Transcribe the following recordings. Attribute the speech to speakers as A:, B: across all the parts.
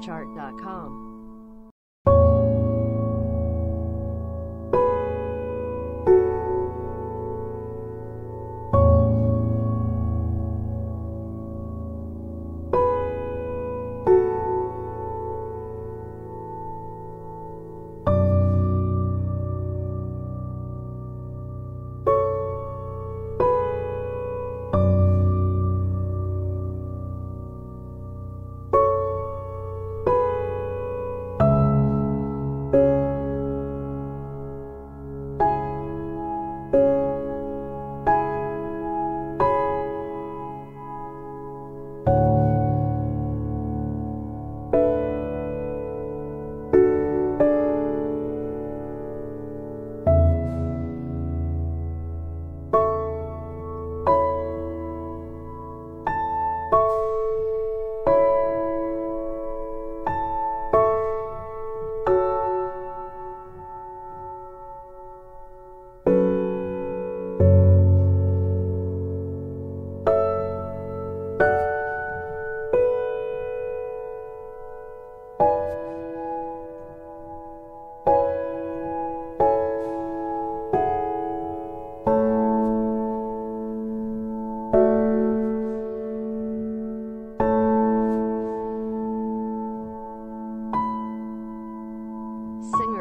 A: SuperChart.com.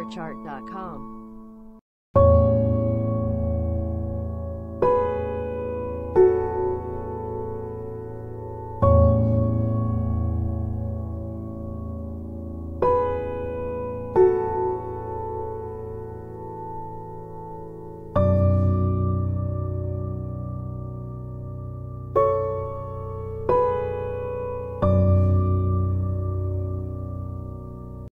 A: SingerChart.com